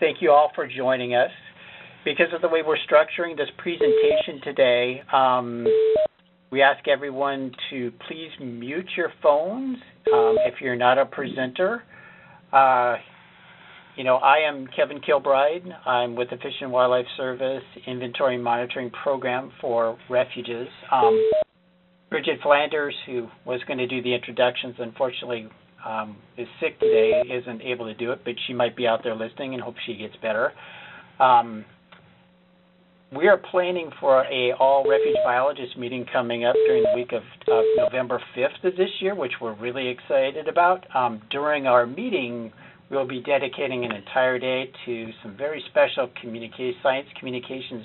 thank you all for joining us. Because of the way we're structuring this presentation today, um, we ask everyone to please mute your phones um, if you're not a presenter. Uh, you know, I am Kevin Kilbride. I'm with the Fish and Wildlife Service Inventory Monitoring Program for Refuges. Um, Bridget Flanders, who was going to do the introductions, unfortunately um, is sick today, isn't able to do it, but she might be out there listening and hope she gets better. Um, we are planning for a all refuge biologist meeting coming up during the week of, of November 5th of this year, which we're really excited about. Um, during our meeting, we'll be dedicating an entire day to some very special science communications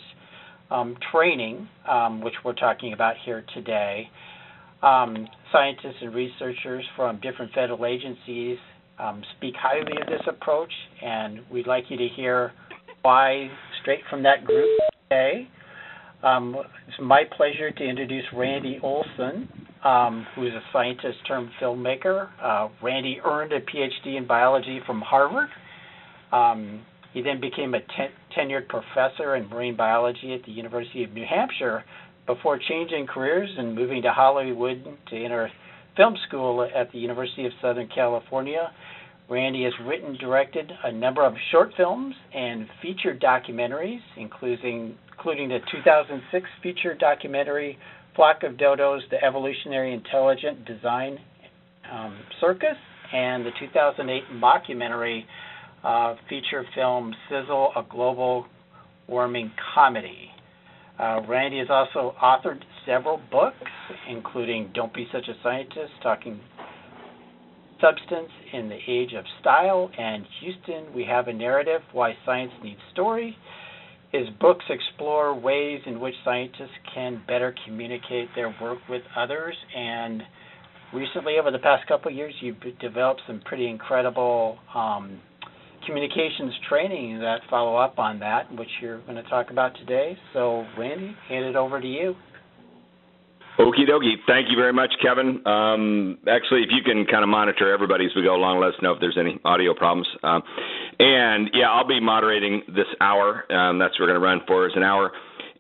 um, training, um, which we're talking about here today. Um, scientists and researchers from different federal agencies um, speak highly of this approach, and we'd like you to hear why straight from that group today. Um, it's my pleasure to introduce Randy Olson, um, who is a scientist turned filmmaker. Uh, Randy earned a PhD in biology from Harvard. Um, he then became a ten- tenured professor in marine biology at the University of New Hampshire before changing careers and moving to Hollywood to enter film school at the University of Southern California. Randy has written, directed a number of short films and feature documentaries, including, including the 2006 feature documentary Flock of Dodos, The Evolutionary Intelligent Design um, Circus, and the 2008 mockumentary uh, feature film Sizzle, a Global Warming Comedy. Uh, Randy has also authored several books, including Don't Be Such a Scientist, Talking Substance in the Age of Style, and Houston, We Have a Narrative Why Science Needs Story. His books explore ways in which scientists can better communicate their work with others. And recently, over the past couple of years, you've developed some pretty incredible um, communications training that follow up on that, which you're going to talk about today. So, Randy, hand it over to you. Okie dokie. Thank you very much, Kevin. Um, actually, if you can kind of monitor everybody as we go along, let us know if there's any audio problems. Um, and yeah, I'll be moderating this hour. Um, that's what we're going to run for is an hour.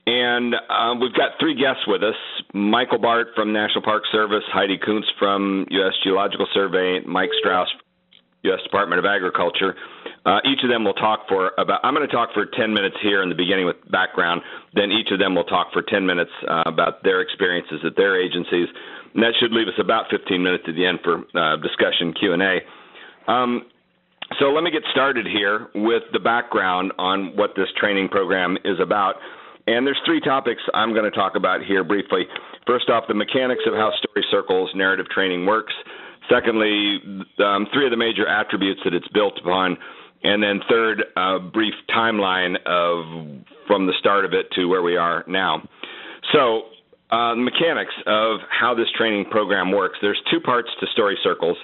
And uh, we've got three guests with us: Michael Bart from National Park Service, Heidi Koontz from U.S. Geological Survey, Mike Strauss, U.S. Department of Agriculture. Uh, each of them will talk for about. I'm going to talk for 10 minutes here in the beginning with background. Then each of them will talk for 10 minutes uh, about their experiences at their agencies, and that should leave us about 15 minutes at the end for uh, discussion Q and A. Um, so let me get started here with the background on what this training program is about. And there's three topics I'm going to talk about here briefly. First off, the mechanics of how Story Circles narrative training works. Secondly, um, three of the major attributes that it's built upon and then third, a brief timeline of from the start of it to where we are now. So, uh, mechanics of how this training program works. There's two parts to story circles.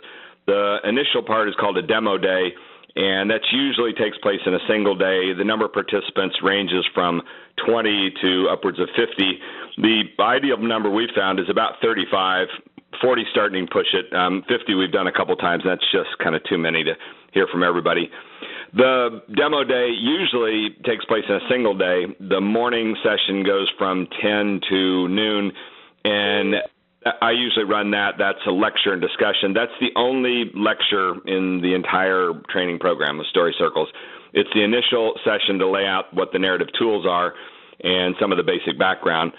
The initial part is called a demo day, and that usually takes place in a single day. The number of participants ranges from 20 to upwards of 50. The ideal number we've found is about 35. 40 starting to push it. Um, 50 we've done a couple times. That's just kind of too many to hear from everybody. The demo day usually takes place in a single day. The morning session goes from 10 to noon, and I usually run that. That's a lecture and discussion. That's the only lecture in the entire training program of Story Circles. It's the initial session to lay out what the narrative tools are and some of the basic background.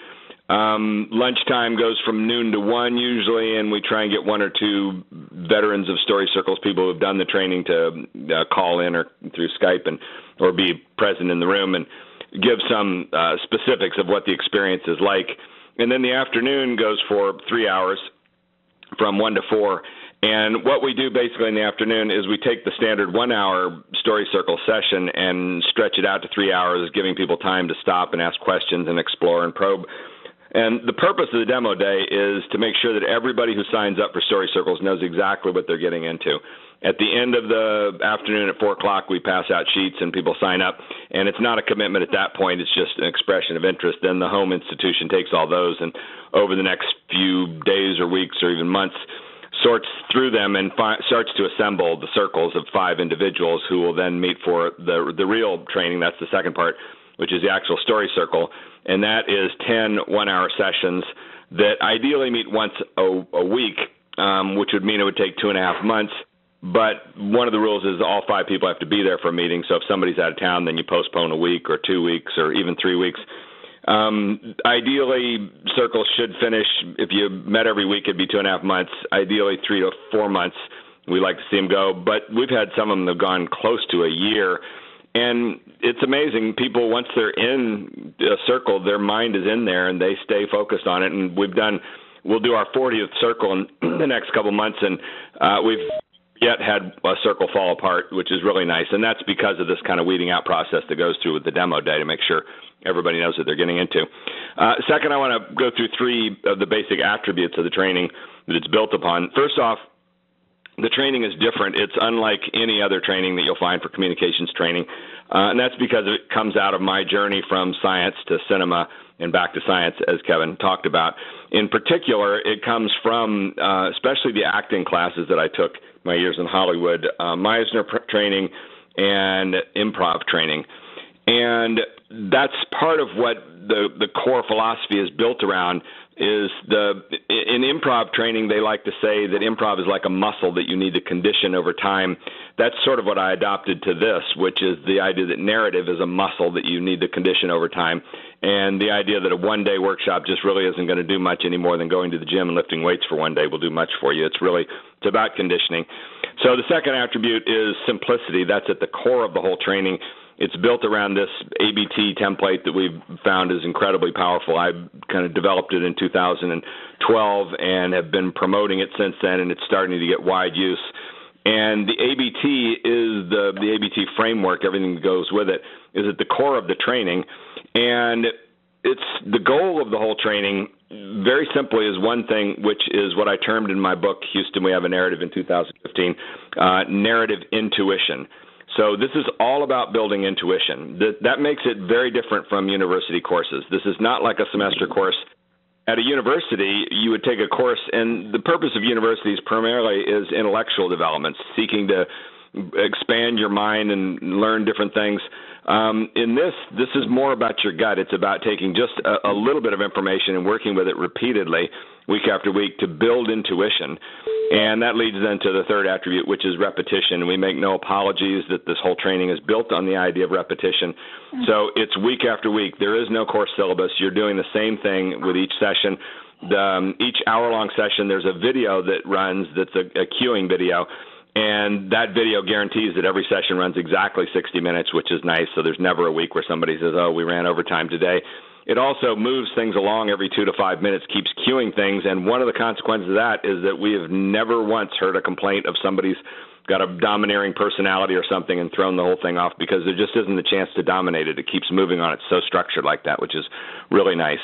Um, lunchtime goes from noon to one usually, and we try and get one or two veterans of story circles, people who've done the training, to uh, call in or through Skype and or be present in the room and give some uh, specifics of what the experience is like. And then the afternoon goes for three hours, from one to four. And what we do basically in the afternoon is we take the standard one hour story circle session and stretch it out to three hours, giving people time to stop and ask questions and explore and probe and the purpose of the demo day is to make sure that everybody who signs up for Story Circles knows exactly what they're getting into. At the end of the afternoon at 4 o'clock, we pass out sheets and people sign up. And it's not a commitment at that point, it's just an expression of interest. Then the home institution takes all those, and over the next few days or weeks or even months, sorts through them and fi- starts to assemble the circles of five individuals who will then meet for the the real training. That's the second part, which is the actual story circle, and that is 10 one-hour sessions that ideally meet once a, a week, um, which would mean it would take two and a half months. But one of the rules is all five people have to be there for a meeting. So if somebody's out of town, then you postpone a week or two weeks or even three weeks. Um, ideally, circles should finish. If you met every week, it'd be two and a half months. Ideally, three to four months. We like to see them go, but we've had some of them that have gone close to a year. And it's amazing. People, once they're in a circle, their mind is in there and they stay focused on it. And we've done, we'll do our 40th circle in the next couple months, and uh, we've yet had a circle fall apart, which is really nice. And that's because of this kind of weeding out process that goes through with the demo day to make sure everybody knows what they're getting into. Uh, second, I want to go through three of the basic attributes of the training that it's built upon. First off, the training is different. It's unlike any other training that you'll find for communications training, uh, and that's because it comes out of my journey from science to cinema and back to science, as Kevin talked about. In particular, it comes from uh, especially the acting classes that I took my years in Hollywood, uh, Meisner training and improv training, and that's part of what the the core philosophy is built around is the in improv training they like to say that improv is like a muscle that you need to condition over time. That's sort of what i adopted to this which is the idea that narrative is a muscle that you need to condition over time. And the idea that a one day workshop just really isn't going to do much any more than going to the gym and lifting weights for one day will do much for you. It's really it's about conditioning. So the second attribute is simplicity. That's at the core of the whole training it's built around this ABT template that we've found is incredibly powerful. I kind of developed it in 2012 and have been promoting it since then, and it's starting to get wide use. And the ABT is the the ABT framework. Everything that goes with it is at the core of the training, and it's the goal of the whole training. Very simply, is one thing, which is what I termed in my book, Houston. We have a narrative in 2015, uh, narrative intuition so this is all about building intuition. That, that makes it very different from university courses. This is not like a semester course. At a university, you would take a course, and the purpose of universities primarily is intellectual development, seeking to expand your mind and learn different things. Um, in this, this is more about your gut. It's about taking just a, a little bit of information and working with it repeatedly, week after week, to build intuition. And that leads then to the third attribute, which is repetition. We make no apologies that this whole training is built on the idea of repetition. Mm-hmm. So it's week after week. There is no course syllabus. You're doing the same thing with each session. The, um, each hour long session, there's a video that runs that's a, a cueing video and that video guarantees that every session runs exactly 60 minutes, which is nice. So there's never a week where somebody says, "Oh, we ran over time today." It also moves things along every two to five minutes, keeps queuing things, and one of the consequences of that is that we have never once heard a complaint of somebody's got a domineering personality or something and thrown the whole thing off because there just isn't a chance to dominate it. It keeps moving on. It's so structured like that, which is really nice.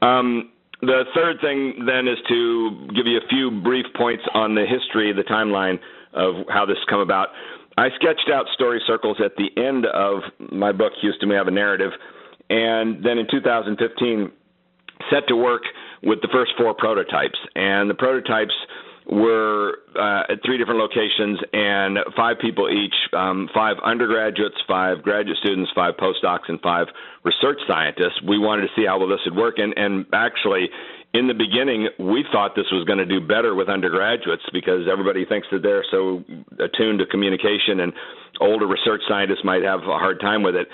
Um, the third thing then is to give you a few brief points on the history, the timeline of how this come about. I sketched out story circles at the end of my book, Houston We Have a Narrative, and then in 2015 set to work with the first four prototypes. And the prototypes were uh, at three different locations and five people each um, five undergraduates, five graduate students, five postdocs, and five research scientists. We wanted to see how well this would work. And, and actually, in the beginning, we thought this was going to do better with undergraduates because everybody thinks that they're so attuned to communication, and older research scientists might have a hard time with it.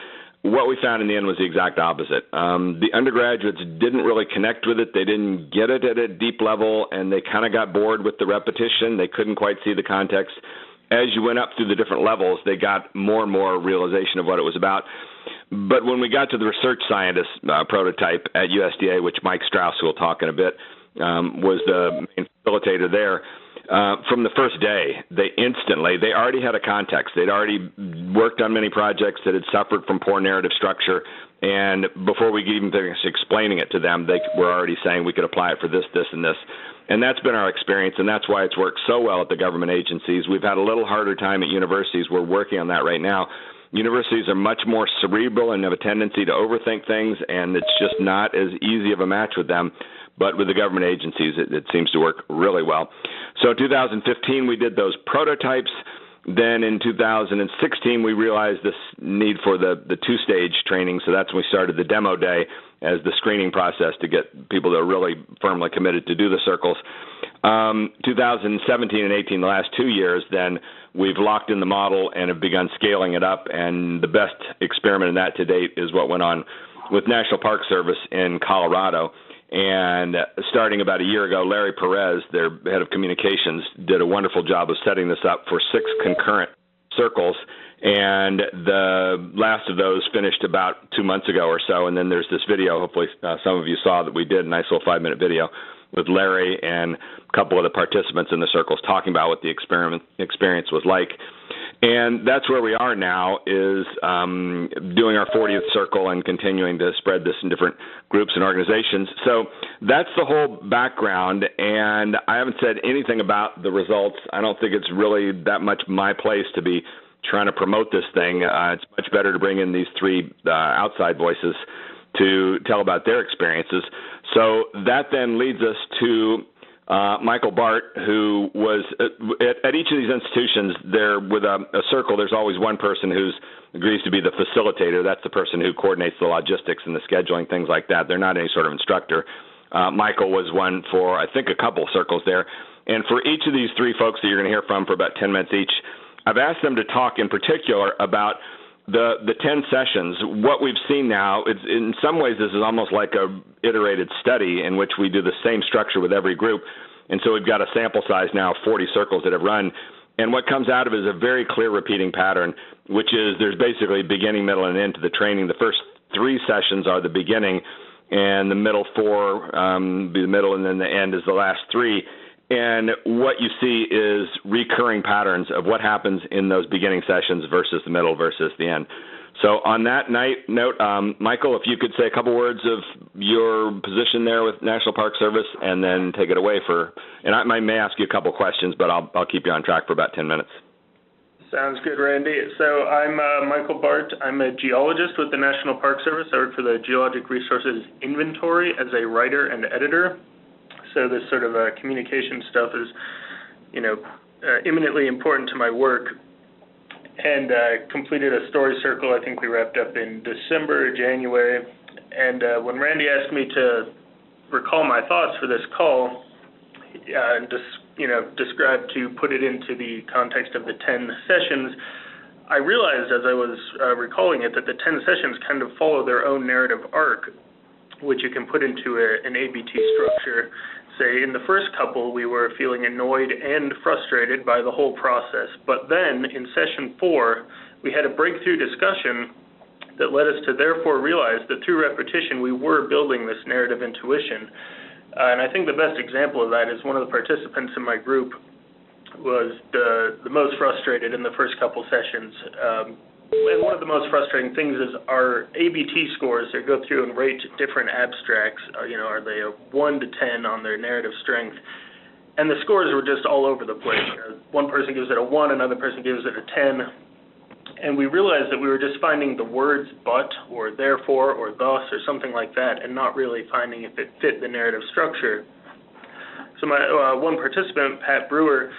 What we found in the end was the exact opposite. Um, the undergraduates didn't really connect with it. They didn't get it at a deep level, and they kind of got bored with the repetition. They couldn't quite see the context. As you went up through the different levels, they got more and more realization of what it was about. But when we got to the research scientist uh, prototype at USDA, which Mike Strauss, will talk in a bit, um, was the main facilitator there, uh, from the first day, they instantly they already had a context. They'd already worked on many projects that had suffered from poor narrative structure, and before we even finished explaining it to them, they were already saying we could apply it for this, this, and this. And that's been our experience, and that's why it's worked so well at the government agencies. We've had a little harder time at universities. We're working on that right now universities are much more cerebral and have a tendency to overthink things, and it's just not as easy of a match with them. But with the government agencies, it, it seems to work really well. So 2015, we did those prototypes. Then in 2016, we realized this need for the, the two stage training, so that's when we started the demo day as the screening process to get people that are really firmly committed to do the circles. Um, 2017 and 18, the last two years, then we've locked in the model and have begun scaling it up. And the best experiment in that to date is what went on with National Park Service in Colorado. And starting about a year ago, Larry Perez, their head of communications, did a wonderful job of setting this up for six concurrent circles. And the last of those finished about two months ago or so. And then there's this video, hopefully uh, some of you saw that we did, a nice little five minute video with Larry and a couple of the participants in the circles talking about what the experiment experience was like. And that's where we are now is um, doing our 40th circle and continuing to spread this in different groups and organizations. So that's the whole background. And I haven't said anything about the results. I don't think it's really that much my place to be trying to promote this thing. Uh, it's much better to bring in these three uh, outside voices to tell about their experiences. So that then leads us to uh, Michael Bart, who was uh, at, at, each of these institutions, there with a, a circle, there's always one person who agrees to be the facilitator. That's the person who coordinates the logistics and the scheduling, things like that. They're not any sort of instructor. Uh, Michael was one for, I think, a couple circles there. And for each of these three folks that you're going to hear from for about 10 minutes each, I've asked them to talk in particular about the the 10 sessions what we've seen now it's in some ways this is almost like a iterated study in which we do the same structure with every group. And so we've got a sample size now of 40 circles that have run. And what comes out of it is a very clear repeating pattern which is there's basically beginning middle and end to the training. The first three sessions are the beginning and the middle four um, be the middle and then the end is the last three and what you see is recurring patterns of what happens in those beginning sessions versus the middle versus the end. So on that night note, um, Michael, if you could say a couple words of your position there with National Park Service, and then take it away for. And I, I may ask you a couple questions, but I'll I'll keep you on track for about ten minutes. Sounds good, Randy. So I'm uh, Michael Bart. I'm a geologist with the National Park Service. I work for the Geologic Resources Inventory as a writer and editor. So this sort of uh, communication stuff is, you know, uh, eminently important to my work. And uh, completed a story circle. I think we wrapped up in December, January. And uh, when Randy asked me to recall my thoughts for this call, uh, and just you know describe to put it into the context of the 10 sessions, I realized as I was uh, recalling it that the 10 sessions kind of follow their own narrative arc, which you can put into a, an ABT structure say in the first couple we were feeling annoyed and frustrated by the whole process, but then in session four we had a breakthrough discussion that led us to therefore realize that through repetition we were building this narrative intuition. Uh, and I think the best example of that is one of the participants in my group was the the most frustrated in the first couple sessions. Um, and one of the most frustrating things is our ABT scores. They go through and rate different abstracts. Uh, you know, are they a one to ten on their narrative strength? And the scores were just all over the place. One person gives it a one, another person gives it a ten, and we realized that we were just finding the words "but" or "therefore" or "thus" or something like that, and not really finding if it fit the narrative structure. So my uh, one participant, Pat Brewer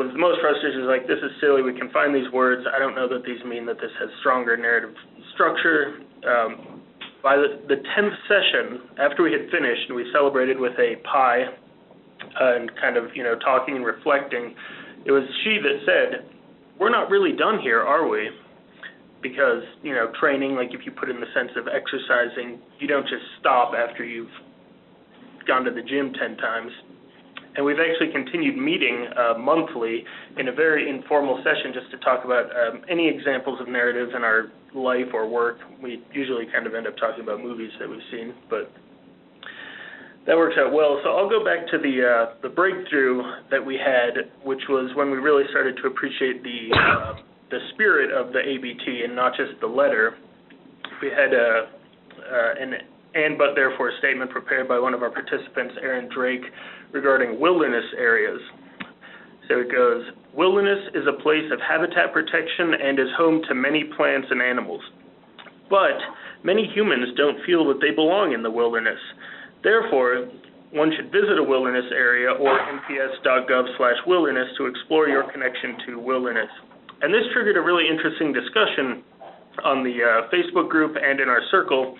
was the most frustrating is like, this is silly. We can find these words. I don't know that these mean that this has stronger narrative structure. Um, by the, the 10th session, after we had finished and we celebrated with a pie and kind of, you know, talking and reflecting, it was she that said, we're not really done here, are we? Because, you know, training, like if you put in the sense of exercising, you don't just stop after you've gone to the gym 10 times and we've actually continued meeting uh, monthly in a very informal session just to talk about um, any examples of narratives in our life or work. We usually kind of end up talking about movies that we've seen, but that works out well. So I'll go back to the uh, the breakthrough that we had, which was when we really started to appreciate the uh, the spirit of the ABT and not just the letter. We had a uh, uh, an and but therefore a statement prepared by one of our participants, Aaron Drake, regarding wilderness areas. So it goes Wilderness is a place of habitat protection and is home to many plants and animals. But many humans don't feel that they belong in the wilderness. Therefore, one should visit a wilderness area or nps.gov slash wilderness to explore your connection to wilderness. And this triggered a really interesting discussion on the uh, Facebook group and in our circle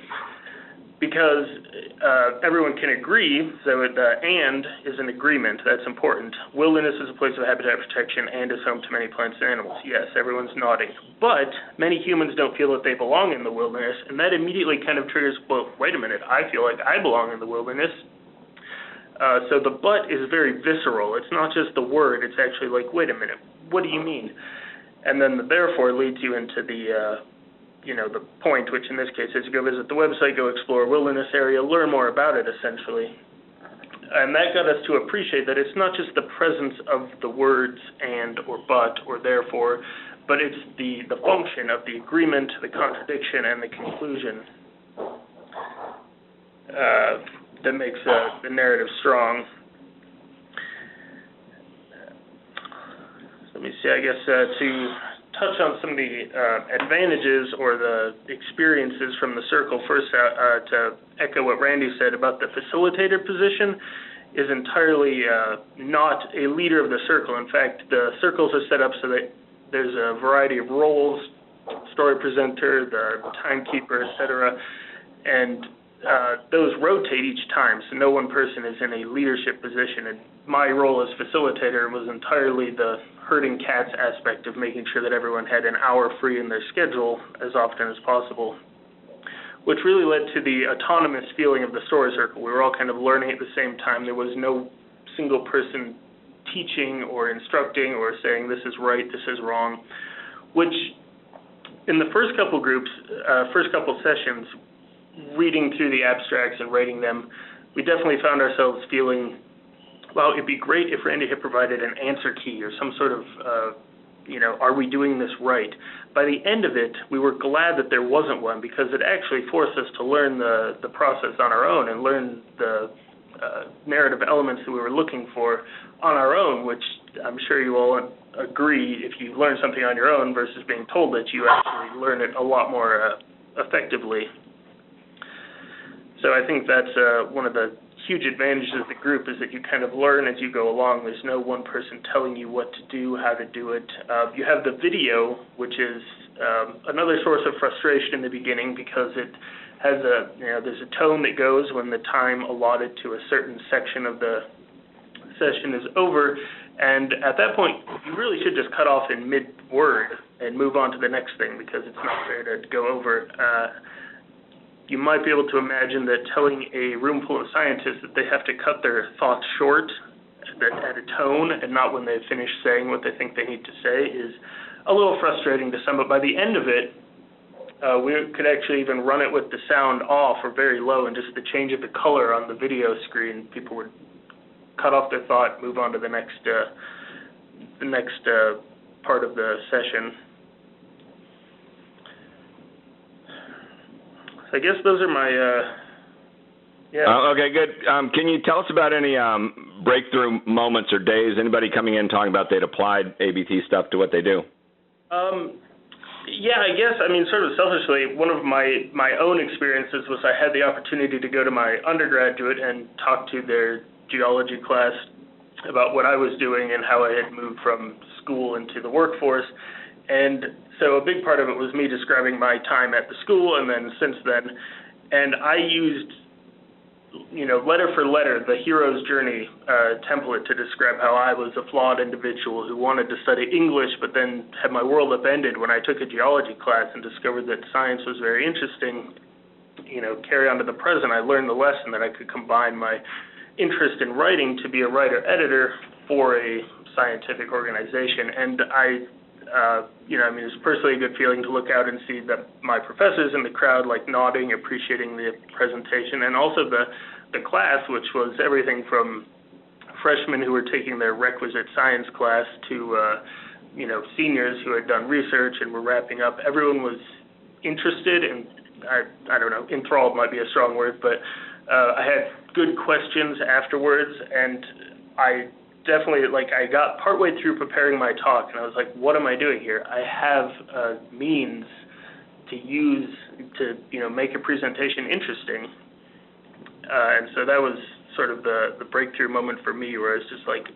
because uh, everyone can agree, so the and is an agreement, that's important. Wilderness is a place of habitat protection and is home to many plants and animals. Yes, everyone's nodding. But many humans don't feel that they belong in the wilderness, and that immediately kind of triggers, well, wait a minute, I feel like I belong in the wilderness. Uh, so the but is very visceral. It's not just the word, it's actually like, wait a minute, what do you mean? And then the therefore leads you into the uh, you know, the point, which in this case is to go visit the website, go explore a wilderness area, learn more about it essentially. And that got us to appreciate that it's not just the presence of the words and or but or therefore, but it's the, the function of the agreement, the contradiction, and the conclusion uh, that makes uh, the narrative strong. Let me see, I guess uh, to touch on some of the uh, advantages or the experiences from the circle. First, uh, uh, to echo what Randy said about the facilitator position, is entirely uh, not a leader of the circle. In fact, the circles are set up so that there's a variety of roles: story presenter, the timekeeper, etc. And uh, those rotate each time, so no one person is in a leadership position. And my role as facilitator was entirely the herding cats aspect of making sure that everyone had an hour free in their schedule as often as possible, which really led to the autonomous feeling of the story circle. We were all kind of learning at the same time. There was no single person teaching or instructing or saying this is right, this is wrong, which in the first couple groups, uh, first couple sessions, reading through the abstracts and writing them, we definitely found ourselves feeling, well, it'd be great if Randy had provided an answer key or some sort of, uh, you know, are we doing this right? By the end of it, we were glad that there wasn't one because it actually forced us to learn the, the process on our own and learn the uh, narrative elements that we were looking for on our own, which I'm sure you all agree if you learn something on your own versus being told that you actually learn it a lot more uh, effectively. So I think that's uh, one of the huge advantages of the group is that you kind of learn as you go along. There's no one person telling you what to do, how to do it. Uh, you have the video, which is um, another source of frustration in the beginning because it has a you know there's a tone that goes when the time allotted to a certain section of the session is over, and at that point you really should just cut off in mid word and move on to the next thing because it's not fair to go over. Uh, you might be able to imagine that telling a room full of scientists that they have to cut their thoughts short at a tone and not when they've finished saying what they think they need to say is a little frustrating to some, but by the end of it, uh, we could actually even run it with the sound off or very low and just the change of the color on the video screen, people would cut off their thought, move on to the next uh, the next uh, part of the session. I guess those are my. Uh, yeah. Uh, okay, good. Um, can you tell us about any um, breakthrough moments or days? Anybody coming in talking about they'd applied ABT stuff to what they do? Um, yeah, I guess. I mean, sort of selfishly, one of my my own experiences was I had the opportunity to go to my undergraduate and talk to their geology class about what I was doing and how I had moved from school into the workforce. And so a big part of it was me describing my time at the school and then since then. And I used, you know, letter for letter, the hero's journey uh, template to describe how I was a flawed individual who wanted to study English but then had my world upended when I took a geology class and discovered that science was very interesting. You know, carry on to the present, I learned the lesson that I could combine my interest in writing to be a writer editor for a scientific organization. And I uh, you know, I mean, it's personally a good feeling to look out and see that my professors in the crowd like nodding, appreciating the presentation, and also the the class, which was everything from freshmen who were taking their requisite science class to uh, you know seniors who had done research and were wrapping up. Everyone was interested and I I don't know enthralled might be a strong word, but uh, I had good questions afterwards, and I definitely like I got partway through preparing my talk and I was like, what am I doing here? I have a means to use to you know make a presentation interesting, uh, and so that was sort of the the breakthrough moment for me, where it's just like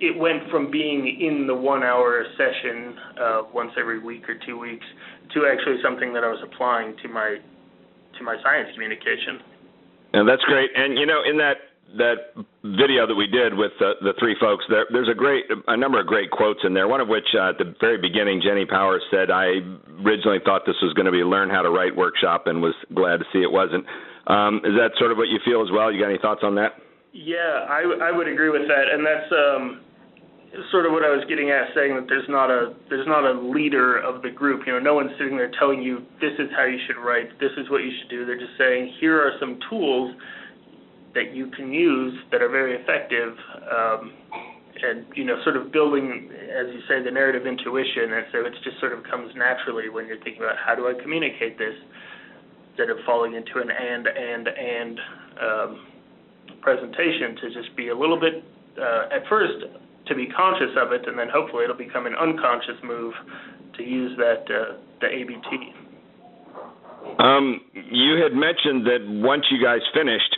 it went from being in the one hour session uh, once every week or two weeks to actually something that I was applying to my to my science communication. And that's great. And you know, in that that video that we did with the, the three folks, there, there's a great a number of great quotes in there. One of which uh, at the very beginning, Jenny Powers said, "I originally thought this was going to be a learn how to write workshop, and was glad to see it wasn't." Um, is that sort of what you feel as well? You got any thoughts on that? Yeah, I, I would agree with that, and that's um, sort of what I was getting at, saying that there's not a there's not a leader of the group. You know, no one's sitting there telling you this is how you should write, this is what you should do. They're just saying here are some tools that you can use that are very effective, um, and you know, sort of building, as you say, the narrative intuition. And so it just sort of comes naturally when you're thinking about how do I communicate this, instead of falling into an and and and um, presentation to just be a little bit uh, at first to be conscious of it, and then hopefully it'll become an unconscious move to use that uh, the ABT. Um, you had mentioned that once you guys finished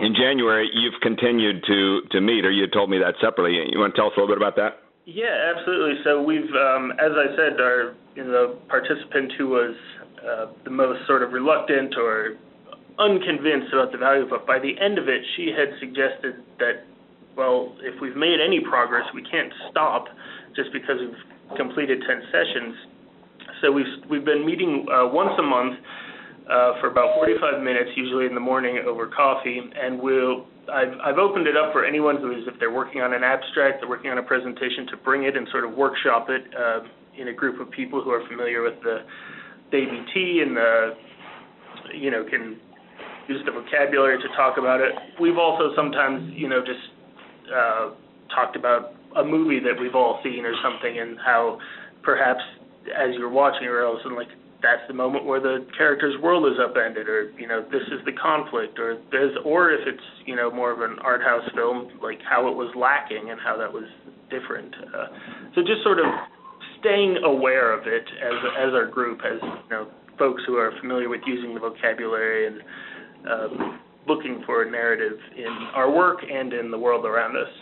in January, you've continued to to meet, or you told me that separately. You want to tell us a little bit about that? Yeah, absolutely. So we've, um, as I said, our you know, participant who was uh, the most sort of reluctant or unconvinced about the value of it, by the end of it, she had suggested that well, if we've made any progress, we can't stop just because we've completed 10 sessions. So we've we've been meeting uh, once a month uh, for about 45 minutes, usually in the morning over coffee, and we'll. I've, I've opened it up for anyone who is, if they're working on an abstract, they're working on a presentation, to bring it and sort of workshop it uh, in a group of people who are familiar with the, ABT and the, you know, can use the vocabulary to talk about it. We've also sometimes, you know, just uh, talked about a movie that we've all seen or something, and how perhaps as you're watching, or else like that's the moment where the character's world is upended, or you know this is the conflict, or there's, or if it's you know more of an art house film, like how it was lacking and how that was different. Uh, so just sort of staying aware of it as as our group, as you know, folks who are familiar with using the vocabulary and uh, looking for a narrative in our work and in the world around us.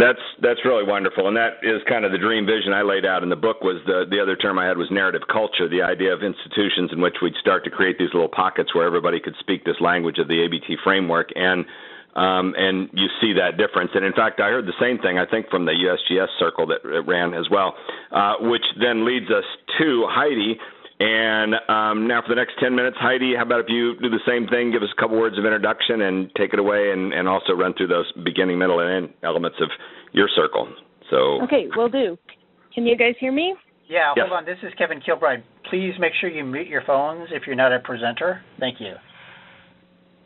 That's that's really wonderful, and that is kind of the dream vision I laid out in the book. Was the the other term I had was narrative culture, the idea of institutions in which we'd start to create these little pockets where everybody could speak this language of the ABT framework, and um, and you see that difference. And in fact, I heard the same thing I think from the USGS circle that ran as well, uh, which then leads us to Heidi and um, now for the next 10 minutes, Heidi, how about if you do the same thing, give us a couple words of introduction and take it away and, and also run through those beginning, middle, and end elements of your circle. So Okay, will do. Can you guys hear me? Yeah, yes. hold on. This is Kevin Kilbride. Please make sure you mute your phones if you're not a presenter. Thank you.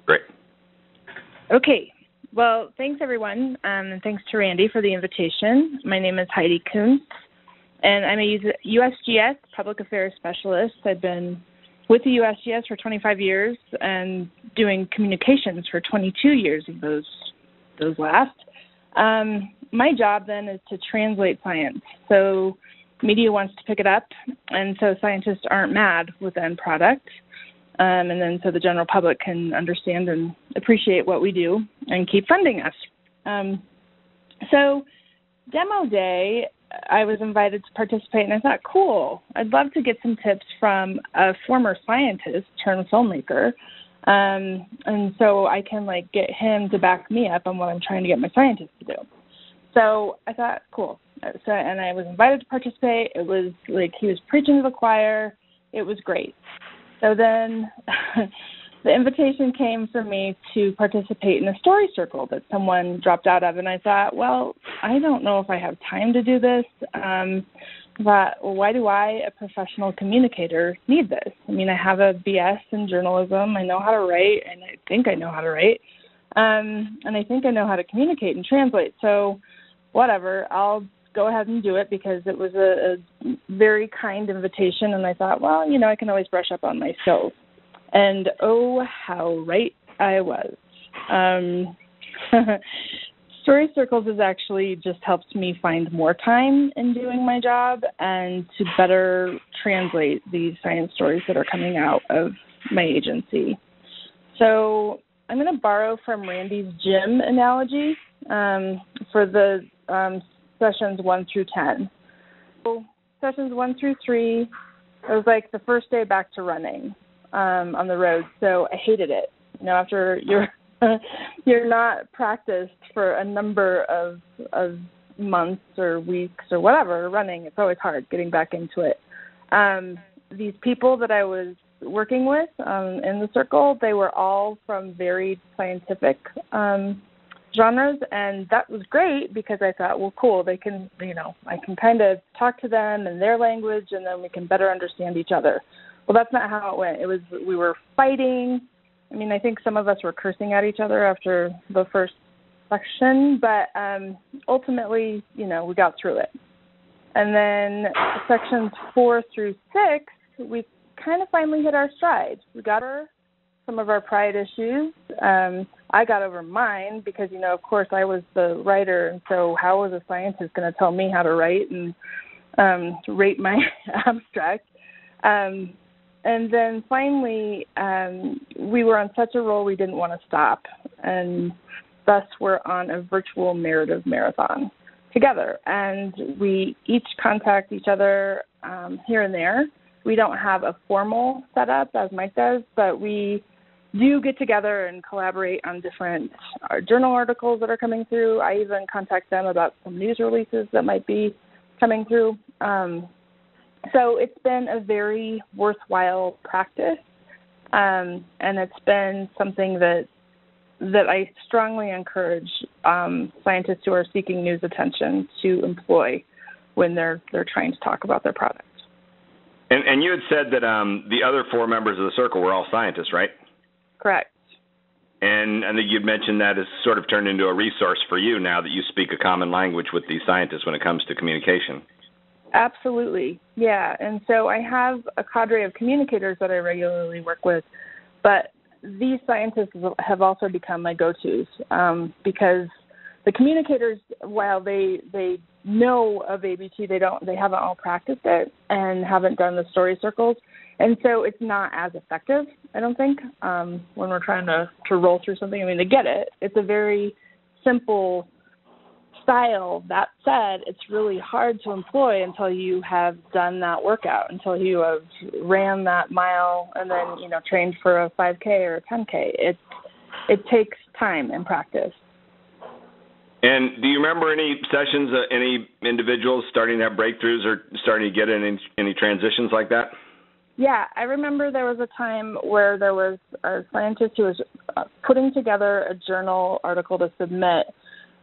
Great. Okay. Well, thanks everyone, um, and thanks to Randy for the invitation. My name is Heidi Koontz and I'm a USGS public affairs specialist. I've been with the USGS for 25 years and doing communications for 22 years of those those last. Um, my job then is to translate science. So media wants to pick it up, and so scientists aren't mad with the end product. Um, and then so the general public can understand and appreciate what we do and keep funding us. Um, so demo day I was invited to participate, and I thought, cool. I'd love to get some tips from a former scientist turned filmmaker, um, and so I can like get him to back me up on what I'm trying to get my scientists to do. So I thought, cool. So and I was invited to participate. It was like he was preaching to the choir. It was great. So then the invitation came for me to participate in a story circle that someone dropped out of, and I thought, well, I don't know if I have time to do this. Um, but why do I, a professional communicator, need this? I mean, I have a BS in journalism. I know how to write, and I think I know how to write, um, and I think I know how to communicate and translate. So, whatever, I'll go ahead and do it because it was a, a very kind invitation, and I thought, well, you know, I can always brush up on my skills. And oh, how right I was. Um, Story Circles has actually just helped me find more time in doing my job and to better translate these science stories that are coming out of my agency. So I'm going to borrow from Randy's gym analogy um, for the um, sessions one through ten. So sessions one through three, it was like the first day back to running um, on the road. So I hated it. You know, after you're you're not practiced for a number of of months or weeks or whatever running, it's always hard getting back into it. Um, these people that I was working with um, in the circle, they were all from very scientific um, genres, and that was great because I thought, well, cool, they can, you know, I can kind of talk to them in their language, and then we can better understand each other. Well, that's not how it went. It was we were fighting. I mean, I think some of us were cursing at each other after the first section, but um, ultimately, you know, we got through it. And then sections four through six, we kind of finally hit our stride. We got over some of our pride issues. Um, I got over mine because, you know, of course, I was the writer, and so how was a scientist going to tell me how to write and um, rate my abstract? Um, and then finally, um, we were on such a roll we didn't want to stop, and thus we're on a virtual narrative marathon together. And we each contact each other um, here and there. We don't have a formal setup as Mike does, but we do get together and collaborate on different uh, journal articles that are coming through. I even contact them about some news releases that might be coming through. Um, so it's been a very worthwhile practice, um, and it's been something that that I strongly encourage um, scientists who are seeking news attention to employ when they're they're trying to talk about their product. And, and you had said that um, the other four members of the circle were all scientists, right? Correct. And I think you'd mentioned that has sort of turned into a resource for you now that you speak a common language with these scientists when it comes to communication. Absolutely, yeah. And so I have a cadre of communicators that I regularly work with, but these scientists have also become my go-tos um, because the communicators, while they they know of ABT, they don't they haven't all practiced it and haven't done the story circles, and so it's not as effective. I don't think um, when we're trying to to roll through something. I mean, they get it. It's a very simple style. That said, it's really hard to employ until you have done that workout, until you have ran that mile and then you know trained for a 5K or a 10K. It it takes time and practice. And do you remember any sessions, uh, any individuals starting to have breakthroughs or starting to get in any, any transitions like that? Yeah, I remember there was a time where there was a scientist who was uh, putting together a journal article to submit,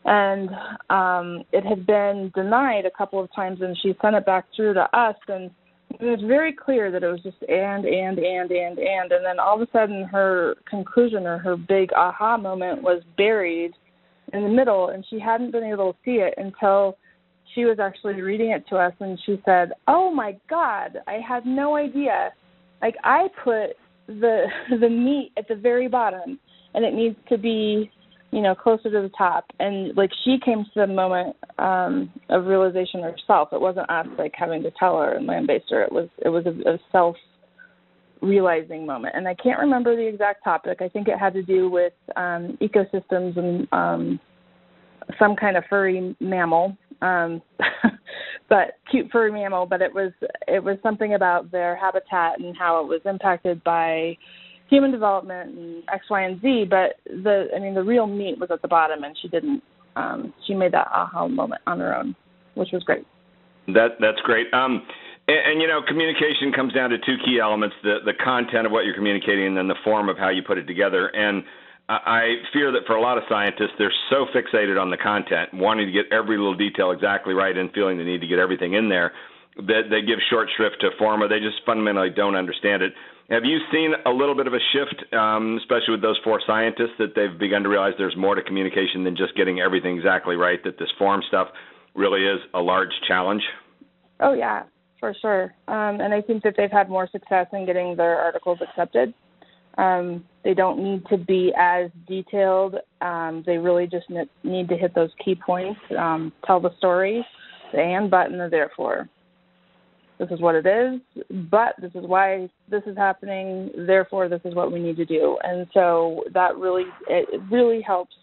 and um, it had been denied a couple of times, and she sent it back through to us, and it was very clear that it was just and and and and and, and then all of a sudden her conclusion or her big aha moment was buried in the middle, and she hadn't been able to see it until she was actually reading it to us, and she said, "Oh my God, I had no idea. Like I put the the meat at the very bottom, and it needs to be." You know closer to the top and like she came to the moment um of realization herself it wasn't us like having to tell her and land based her it was it was a, a self realizing moment. And I can't remember the exact topic. I think it had to do with um, ecosystems and um, some kind of furry mammal, um, but cute furry mammal. But it was it was something about their habitat and how it was impacted by human development and X, Y, and Z. But the I mean the real meat was at the bottom, and she didn't. Um, she made that aha moment on her own, which was great. That that's great. Um, and, and, you know, communication comes down to two key elements: the the content of what you're communicating, and then the form of how you put it together. And I fear that for a lot of scientists, they're so fixated on the content, wanting to get every little detail exactly right, and feeling the need to get everything in there, that they give short shrift to form, or they just fundamentally don't understand it. Have you seen a little bit of a shift, um, especially with those four scientists, that they've begun to realize there's more to communication than just getting everything exactly right? That this form stuff really is a large challenge. Oh yeah, for sure. Um, and I think that they've had more success in getting their articles accepted. Um, they don't need to be as detailed. Um, they really just need to hit those key points, um, tell the story. The and button are there for. This is what it is, but this is why this is happening. Therefore, this is what we need to do. And so that really it really helps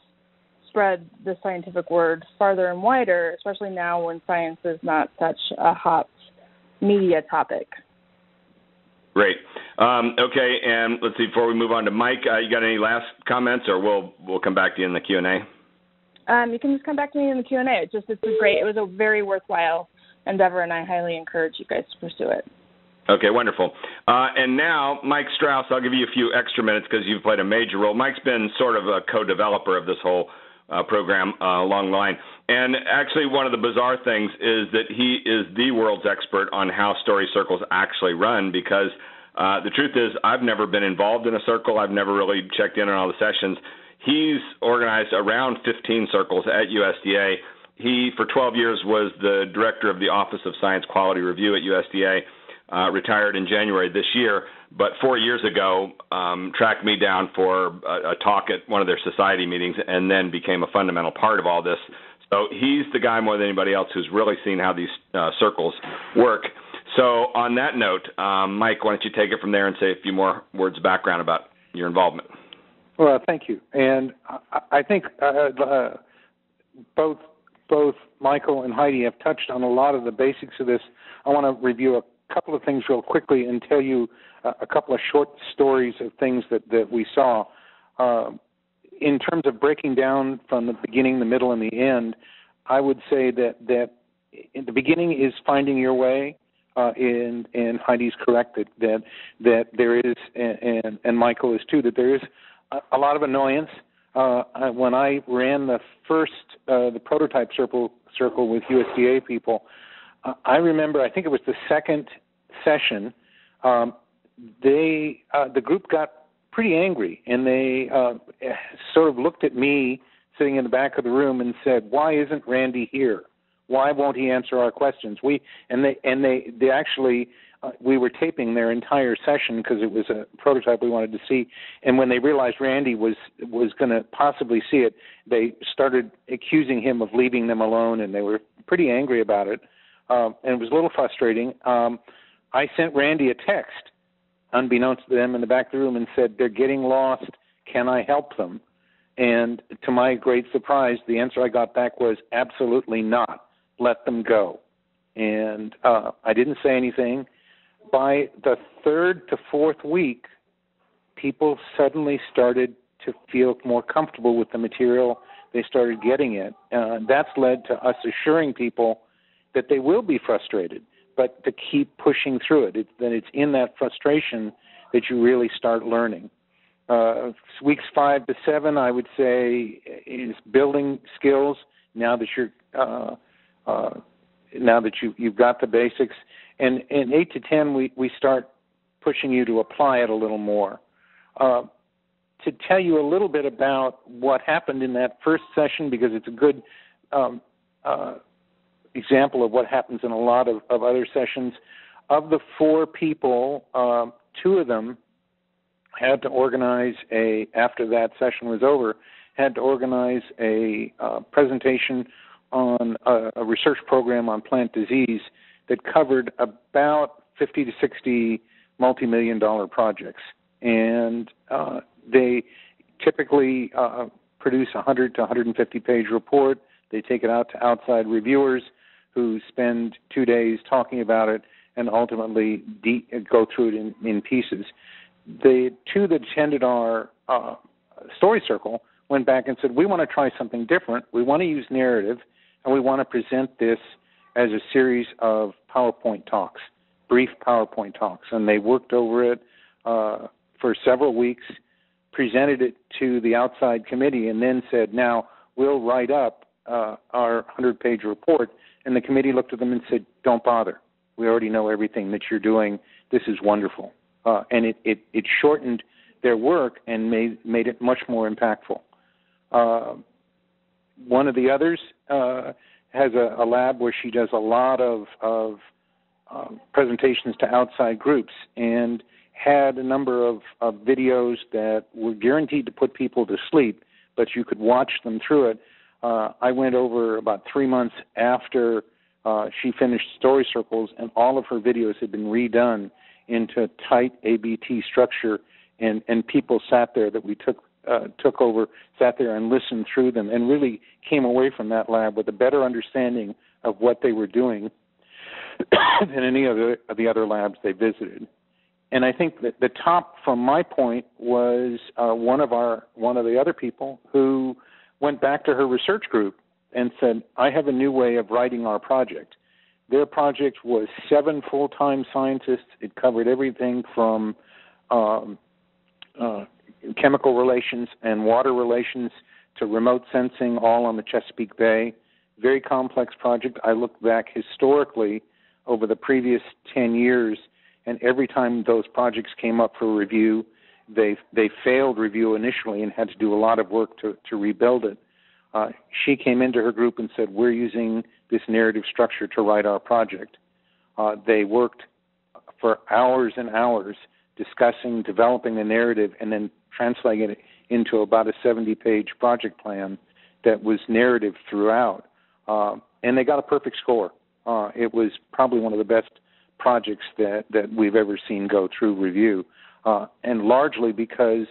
spread the scientific word farther and wider, especially now when science is not such a hot media topic. Great. Um, okay, and let's see. Before we move on to Mike, uh, you got any last comments, or we'll we'll come back to you in the Q and A. Um, you can just come back to me in the Q and A. It's just it's great. It was a very worthwhile endeavor, and I highly encourage you guys to pursue it. Okay, wonderful. Uh, and now, Mike Strauss, I'll give you a few extra minutes because you've played a major role. Mike's been sort of a co-developer of this whole uh, program uh, along the line. And actually, one of the bizarre things is that he is the world's expert on how story circles actually run because uh, the truth is, I've never been involved in a circle. I've never really checked in on all the sessions. He's organized around 15 circles at USDA he, for 12 years, was the director of the Office of Science Quality Review at USDA. Uh, retired in January this year, but four years ago um, tracked me down for a, a talk at one of their society meetings, and then became a fundamental part of all this. So he's the guy more than anybody else who's really seen how these uh, circles work. So on that note, um, Mike, why don't you take it from there and say a few more words of background about your involvement? Well, thank you, and I, think uh, uh, both both Michael and Heidi have touched on a lot of the basics of this. I want to review a couple of things real quickly and tell you a, a couple of short stories of things that, that we saw. Uh, in terms of breaking down from the beginning, the middle, and the end, I would say that that in the beginning is finding your way, uh, and and Heidi's correct that that that there is, and and Michael is too, that there is a, a lot of annoyance uh, when I ran the first uh, the prototype circle circle with USDA people, uh, I remember I think it was the second session. Um, they uh, the group got pretty angry and they uh, sort of looked at me sitting in the back of the room and said, "Why isn't Randy here? Why won't he answer our questions?" We and they and they they actually uh, we were taping their entire session because it was a prototype we wanted to see. And when they realized Randy was was going to possibly see it, they started accusing him of leaving them alone, and they were pretty angry about it. Um, and it was a little frustrating. Um, I sent Randy a text, unbeknownst to them, in the back of the room, and said, "They're getting lost. Can I help them?" And to my great surprise, the answer I got back was, "Absolutely not. Let them go." And uh, I didn't say anything by the third to fourth week, people suddenly started to feel more comfortable with the material. They started getting it. Uh, that's led to us assuring people that they will be frustrated, but to keep pushing through it. it that it's in that frustration that you really start learning. Uh, weeks five to seven, I would say, is building skills. Now that you're uh, uh, now that you you've got the basics, and in eight to ten we we start pushing you to apply it a little more. Uh, to tell you a little bit about what happened in that first session, because it's a good um, uh, example of what happens in a lot of, of other sessions. Of the four people, uh, two of them had to organize a after that session was over had to organize a uh, presentation on a, a, research program on plant disease that covered about 50 to 60 multi-million dollar projects, and uh, they typically uh, produce a 100 to 150 page report. They take it out to outside reviewers who spend two days talking about it and ultimately de- go through it in, in pieces. The two that attended our uh, story circle went back and said, "We want to try something different. We want to use narrative, and we want to present this as a series of PowerPoint talks, brief PowerPoint talks, and they worked over it uh, for several weeks, presented it to the outside committee, and then said, "Now we'll write up uh, our 100-page report." And the committee looked at them and said, "Don't bother. We already know everything that you're doing. This is wonderful." Uh, and it, it, it shortened their work and made made it much more impactful. Uh, one of the others uh, has a, a lab where she does a lot of of um, presentations to outside groups and had a number of, of videos that were guaranteed to put people to sleep, but you could watch them through it. Uh, I went over about three months after uh, she finished story circles, and all of her videos had been redone into tight ABT structure, and and people sat there that we took uh, took over, sat there and listened through them, and really came away from that lab with a better understanding of what they were doing than any of the other labs they visited. And I think that the top, from my point, was uh, one of our one of the other people who went back to her research group and said, "I have a new way of writing our project." Their project was seven full-time scientists. It covered everything from um, uh, chemical relations and water relations to remote sensing, all on the Chesapeake Bay. Very complex project. I look back historically over the previous 10 years, and every time those projects came up for review, they they failed review initially and had to do a lot of work to to rebuild it. Uh, she came into her group and said, "We're using this narrative structure to write our project." Uh, they worked for hours and hours discussing, developing the narrative, and then translating it into about a 70-page project plan that was narrative throughout. Uh, and they got a perfect score. Uh, it was probably one of the best projects that, that we've ever seen go through review, uh, and largely because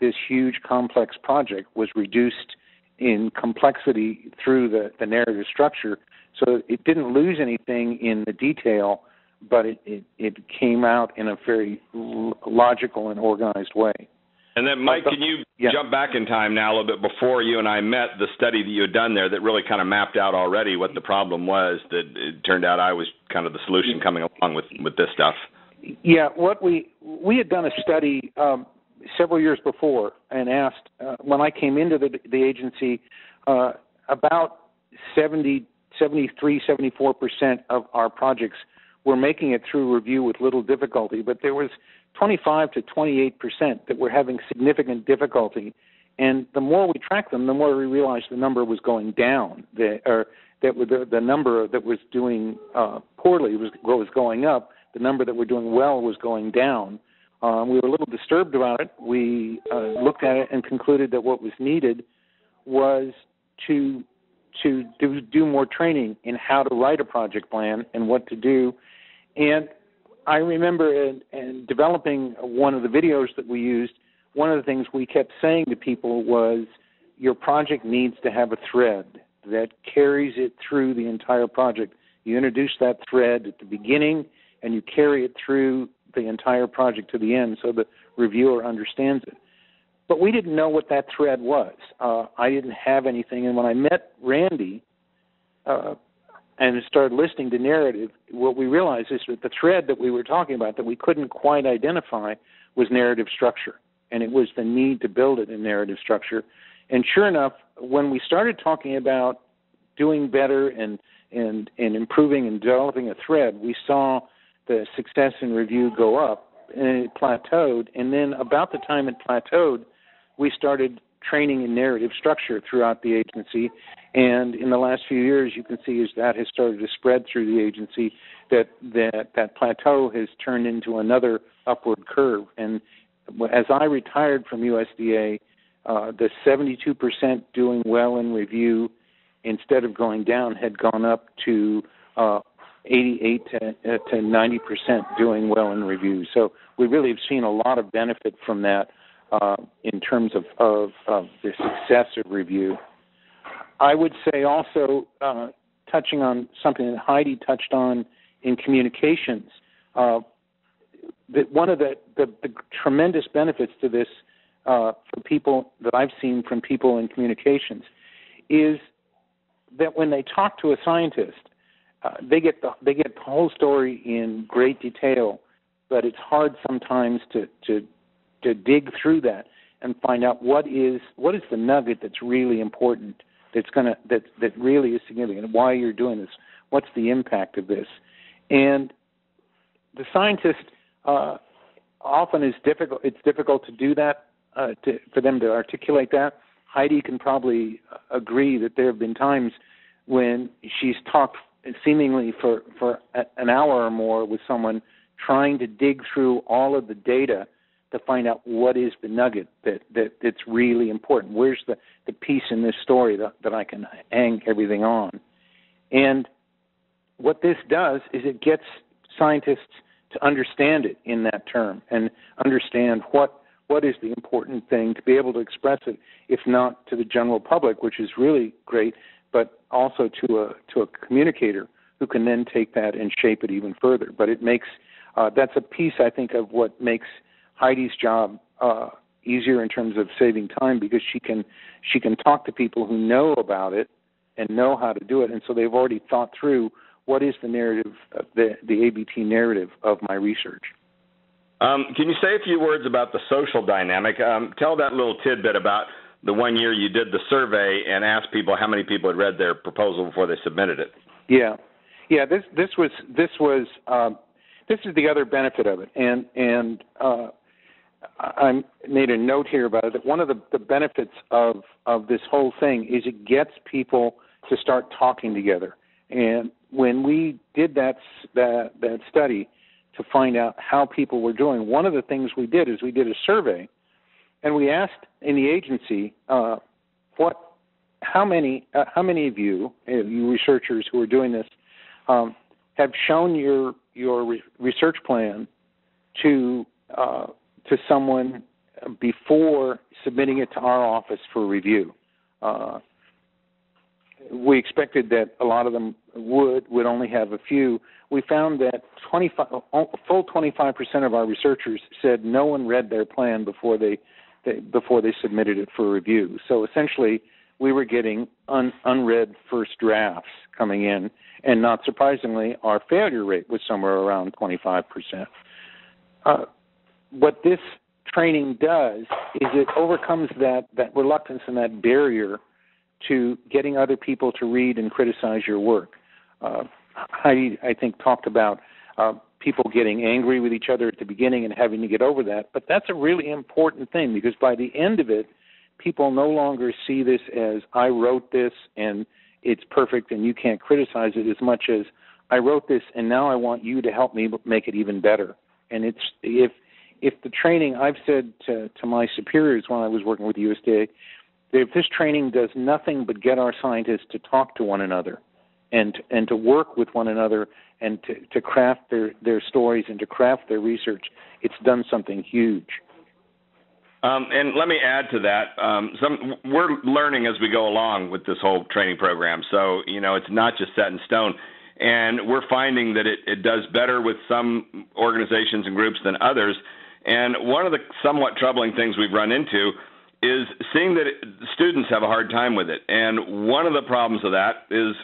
this huge complex project was reduced in complexity through the, the narrative structure, so it didn't lose anything in the detail, but it, it, it came out in a very logical and organized way. And then, Mike, can you yeah. jump back in time now a little bit before you and I met the study that you had done there that really kind of mapped out already what the problem was that it turned out I was kind of the solution coming along with with this stuff. Yeah, what we we had done a study um, several years before and asked uh, when I came into the the agency uh, about 70 73 74 percent of our projects were making it through review with little difficulty, but there was 25 to 28 percent that were having significant difficulty. And the more we tracked them, the more we realized the number was going down. The, or that the, the number that was doing uh, poorly was was going up. The number that were doing well was going down. Um, we were a little disturbed about it. We uh, looked at it and concluded that what was needed was to to do, do more training in how to write a project plan and what to do. And I remember in, in developing one of the videos that we used, one of the things we kept saying to people was, your project needs to have a thread that carries it through the entire project. You introduce that thread at the beginning and you carry it through the entire project to the end so the reviewer understands it. But we didn't know what that thread was. Uh, I didn't have anything. And when I met Randy, uh, and started listening to narrative, what we realized is that the thread that we were talking about that we couldn't quite identify was narrative structure, and it was the need to build it in narrative structure. And sure enough, when we started talking about doing better and and and improving and developing a thread, we saw the success in review go up, and it plateaued. And then about the time it plateaued, we started training in narrative structure throughout the agency. And in the last few years, you can see as that has started to spread through the agency, that that, that plateau has turned into another upward curve. And as I retired from USDA, uh, the 72% doing well in review, instead of going down, had gone up to uh, 88 to, uh, to 90% doing well in review. So we really have seen a lot of benefit from that uh, in terms of, of, of, the success of review. I would say also, uh, touching on something that Heidi touched on in communications, uh, that one of the, the, the, tremendous benefits to this uh, for people that I've seen from people in communications is that when they talk to a scientist, uh, they get the they get the whole story in great detail, but it's hard sometimes to to to dig through that and find out what is what is the nugget that's really important that's going to that that really is significant why you're doing this what's the impact of this? And the scientist uh, often is difficult it's difficult to do that uh, to, for them to articulate that. Heidi can probably agree that there have been times when she's talked seemingly for for an hour or more with someone trying to dig through all of the data to find out what is the nugget that, that that's really important. Where's the, the piece in this story that, that I can hang everything on? And what this does is it gets scientists to understand it in that term and understand what what is the important thing to be able to express it, if not to the general public, which is really great, but also to a to a communicator who can then take that and shape it even further. But it makes uh, that's a piece I think of what makes Heidi's job uh, easier in terms of saving time because she can she can talk to people who know about it and know how to do it, and so they've already thought through what is the narrative, the the ABT narrative of my research. Um, can you say a few words about the social dynamic? Um, tell that little tidbit about the one year you did the survey and asked people how many people had read their proposal before they submitted it. Yeah, yeah. This this was this was um, this is the other benefit of it, and and uh, I made a note here about it. That one of the, the benefits of of this whole thing is it gets people to start talking together. And when we did that that that study, to find out how people were doing. One of the things we did is we did a survey, and we asked in the agency uh, what, how many, uh, how many of you, uh, you researchers who are doing this, um, have shown your your re- research plan to uh, to someone before submitting it to our office for review. Uh, we expected that a lot of them would would only have a few. We found that 25, full 25% of our researchers said no one read their plan before they, they before they submitted it for review. So essentially, we were getting un, unread first drafts coming in, and not surprisingly, our failure rate was somewhere around 25%. Uh, what this training does is it overcomes that that reluctance and that barrier to getting other people to read and criticize your work. Uh, Heidi, I think, talked about uh, people getting angry with each other at the beginning and having to get over that, but that's a really important thing because by the end of it, people no longer see this as I wrote this and it's perfect and you can't criticize it as much as I wrote this and now I want you to help me make it even better. And it's if if the training I've said to, to my superiors when I was working with USDA, if this training does nothing but get our scientists to talk to one another and and to work with one another and to, to craft their, their stories and to craft their research, it's done something huge. Um, and let me add to that. Um, some we're learning as we go along with this whole training program. So you know, it's not just set in stone. And we're finding that it, it does better with some organizations and groups than others. And one of the somewhat troubling things we've run into is seeing that students have a hard time with it. And one of the problems of that is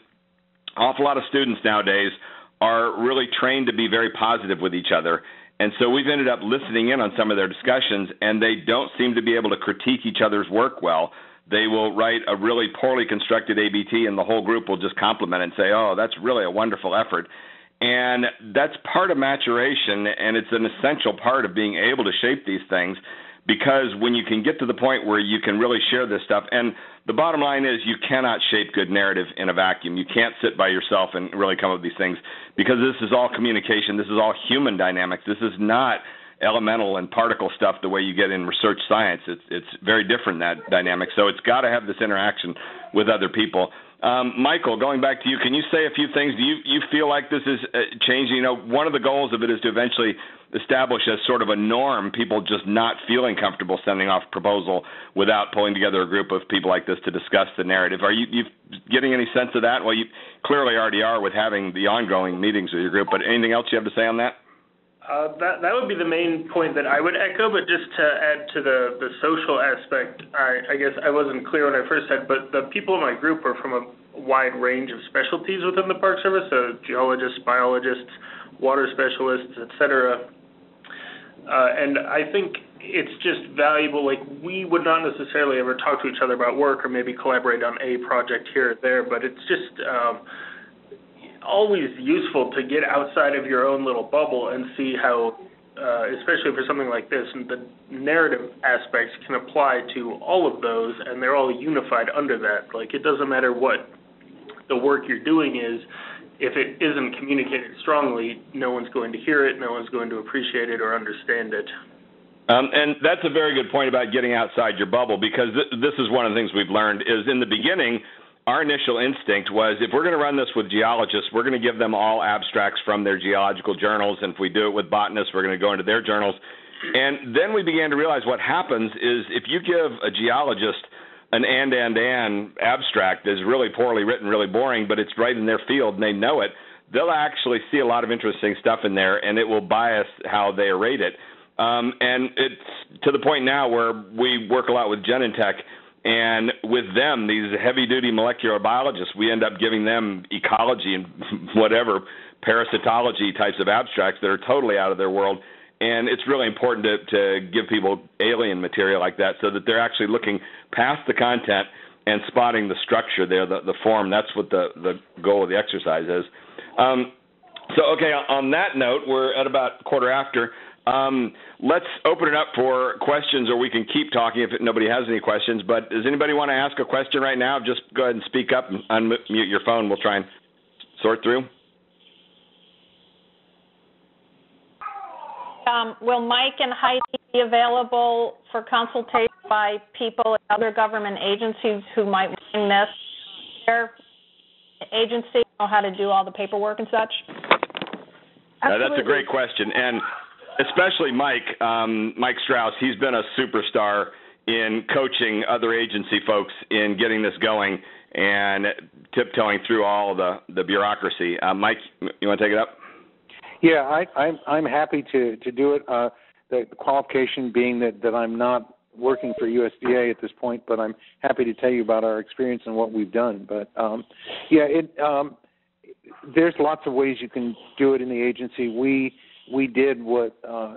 awful lot of students nowadays are really trained to be very positive with each other. And so we've ended up listening in on some of their discussions, and they don't seem to be able to critique each other's work well. They will write a really poorly constructed ABT, and the whole group will just compliment it and say, Oh, that's really a wonderful effort. And that's part of maturation, and it's an essential part of being able to shape these things because when you can get to the point where you can really share this stuff and the bottom line is you cannot shape good narrative in a vacuum. You can't sit by yourself and really come up with these things because this is all communication. This is all human dynamics. This is not elemental and particle stuff the way you get in research science. It's it's very different that dynamic. So it's got to have this interaction with other people um, Michael, going back to you, can you say a few things? Do you you feel like this is uh, changing? You know, one of the goals of it is to eventually establish as sort of a norm, people just not feeling comfortable sending off a proposal without pulling together a group of people like this to discuss the narrative. Are you, you getting any sense of that? Well, you clearly already are with having the ongoing meetings with your group. But anything else you have to say on that? Uh, that that would be the main point that I would echo, but just to add to the the social aspect, I, I guess I wasn't clear when I first said, but the people in my group are from a wide range of specialties within the Park Service, so geologists, biologists, water specialists, etc. Uh, and I think it's just valuable. Like we would not necessarily ever talk to each other about work or maybe collaborate on a project here or there, but it's just um, always useful to get outside of your own little bubble and see how, uh, especially for something like this, the narrative aspects can apply to all of those, and they're all unified under that. Like it doesn't matter what the work you're doing is. If it isn't communicated strongly, no one's going to hear it, no one's going to appreciate it or understand it. Um, and that's a very good point about getting outside your bubble because th- this is one of the things we've learned is in the beginning our initial instinct was if we're going to run this with geologists, we're going to give them all abstracts from their geological journals. And if we do it with botanists, we're going to go into their journals. And then we began to realize what happens is if you give a geologist an and and and abstract that's really poorly written, really boring, but it's right in their field and they know it, they'll actually see a lot of interesting stuff in there, and it will bias how they rate it. Um, and it's to the point now where we work a lot with Genentech, and with them, these heavy-duty molecular biologists, we end up giving them ecology and whatever parasitology types of abstracts that are totally out of their world. And it's really important to, to give people alien material like that so that they're actually looking past the content and spotting the structure there, the, the form. That's what the, the goal of the exercise is. Um, so, okay, on that note, we're at about quarter after. Um, let's open it up for questions, or we can keep talking if nobody has any questions. But does anybody want to ask a question right now? Just go ahead and speak up and unmute your phone. We'll try and sort through. Um, will Mike and Heidi be available for consultation by people at other government agencies who might miss their agency know how to do all the paperwork and such? Uh, that's a great question, and especially Mike, um, Mike Strauss. He's been a superstar in coaching other agency folks in getting this going and tiptoeing through all the the bureaucracy. Uh, Mike, you want to take it up? Yeah, I, I'm I'm happy to to do it. Uh, the qualification being that that I'm not working for USDA at this point, but I'm happy to tell you about our experience and what we've done. But um, yeah, it um, there's lots of ways you can do it in the agency. We we did what uh,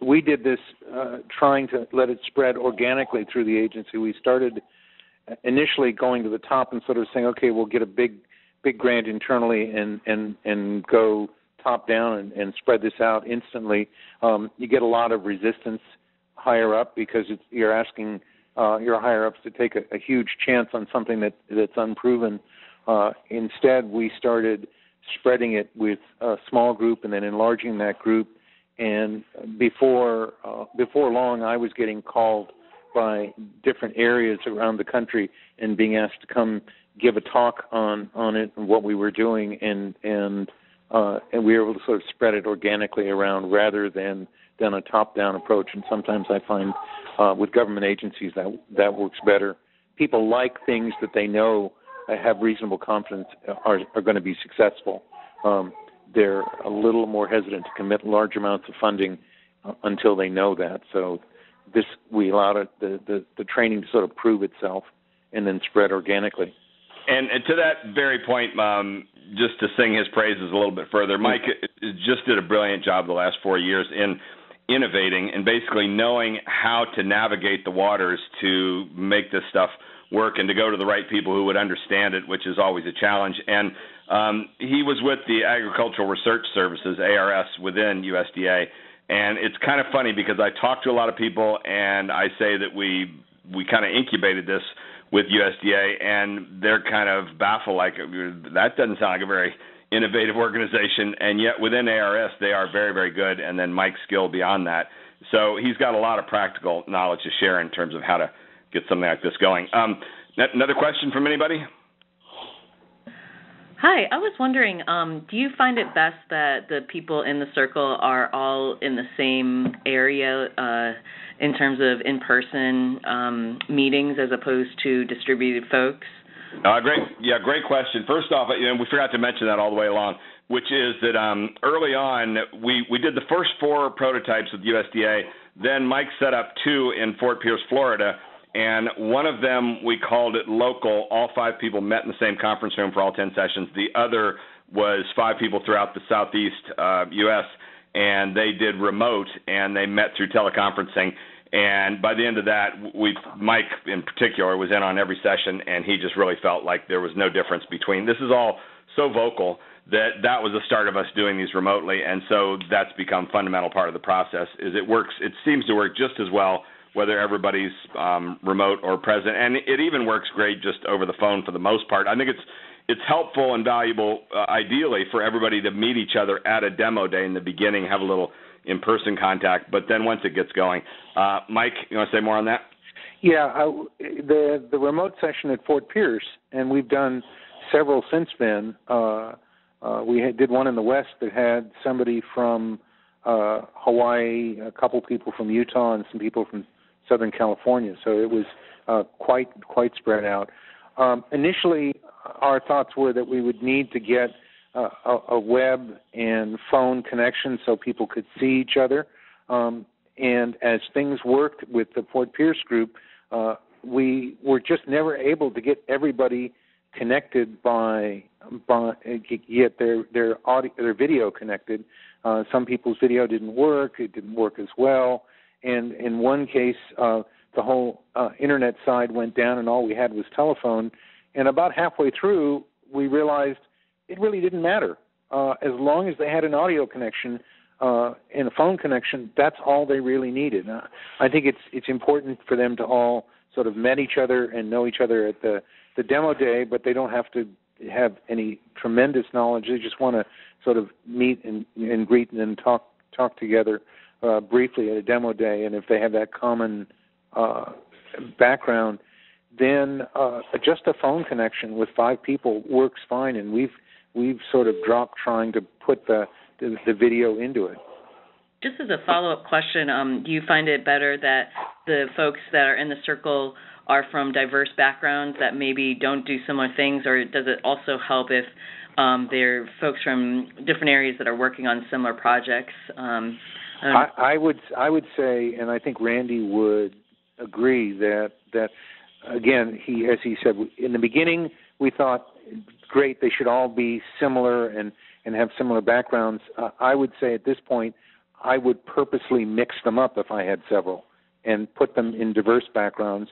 we did this uh, trying to let it spread organically through the agency. We started initially going to the top and sort of saying, okay, we'll get a big big grant internally and and and go top down and, and spread this out instantly. Um, you get a lot of resistance higher up because it's, you're asking uh, your higher ups to take a, a huge chance on something that that's unproven. Uh, instead, we started spreading it with a small group and then enlarging that group. And before uh, before long, I was getting called by different areas around the country and being asked to come give a talk on on it and what we were doing and and uh, and we were able to sort of spread it organically around rather than than a top down approach. And sometimes I find uh, with government agencies that that works better. People like things that they know have reasonable confidence are, are going to be successful. Um, they're a little more hesitant to commit large amounts of funding uh, until they know that. So this we allowed it, the, the the training to sort of prove itself and then spread organically. And, and to that very point, um, just to sing his praises a little bit further, Mike just did a brilliant job the last four years in innovating and basically knowing how to navigate the waters to make this stuff work and to go to the right people who would understand it, which is always a challenge. And um, he was with the Agricultural Research Services (ARS) within USDA, and it's kind of funny because I talk to a lot of people and I say that we we kind of incubated this with USDA, and they're kind of baffled, like that doesn't sound like a very innovative organization, and yet within ARS they are very very good, and then Mike's skill beyond that. So he's got a lot of practical knowledge to share in terms of how to get something like this going. Um, another question from anybody? Hi, I was wondering, um, do you find it best that the people in the circle are all in the same area uh, in terms of in-person um, meetings as opposed to distributed folks? Uh, great, yeah, great question. First off, you know, we forgot to mention that all the way along, which is that um, early on we we did the first four prototypes with USDA. Then Mike set up two in Fort Pierce, Florida, and one of them we called it local. All five people met in the same conference room for all ten sessions. The other was five people throughout the southeast uh, U.S. and they did remote and they met through teleconferencing. And by the end of that, we Mike in particular was in on every session, and he just really felt like there was no difference between. This is all so vocal that that was the start of us doing these remotely, and so that's become fundamental part of the process. Is it works? It seems to work just as well whether everybody's um, remote or present, and it even works great just over the phone for the most part. I think it's it's helpful and valuable, uh, ideally, for everybody to meet each other at a demo day in the beginning, have a little in-person contact, but then once it gets going, uh, Mike, you want to say more on that? Yeah, I, the the remote session at Fort Pierce, and we've done several since then. Uh, uh, we had, did one in the West that had somebody from uh, Hawaii, a couple people from Utah, and some people from Southern California. So it was uh, quite quite spread out. Um, initially, our thoughts were that we would need to get uh, a, a web and phone connection so people could see each other. Um, and as things worked with the Fort Pierce group, uh, we were just never able to get everybody connected by by get their their audio their video connected. Uh, some people's video didn't work; it didn't work as well. And in one case, uh, the whole uh, internet side went down, and all we had was telephone. And about halfway through, we realized it really didn't matter uh, as long as they had an audio connection uh, and a phone connection. That's all they really needed. Uh, I think it's it's important for them to all sort of met each other and know each other at the the demo day, but they don't have to have any tremendous knowledge. They just want to sort of meet and, and greet and talk talk together uh, briefly at a demo day. And if they have that common uh, background, then uh, just a phone connection with five people works fine. And we've we've sort of dropped trying to put the the, the video into it. Just as a follow up question, um, do you find it better that the folks that are in the circle are from diverse backgrounds that maybe don't do similar things, or does it also help if um, they're folks from different areas that are working on similar projects? Um, I, I would I would say, and I think Randy would agree that that again he as he said in the beginning we thought great they should all be similar and and have similar backgrounds. Uh, I would say at this point I would purposely mix them up if I had several and put them in diverse backgrounds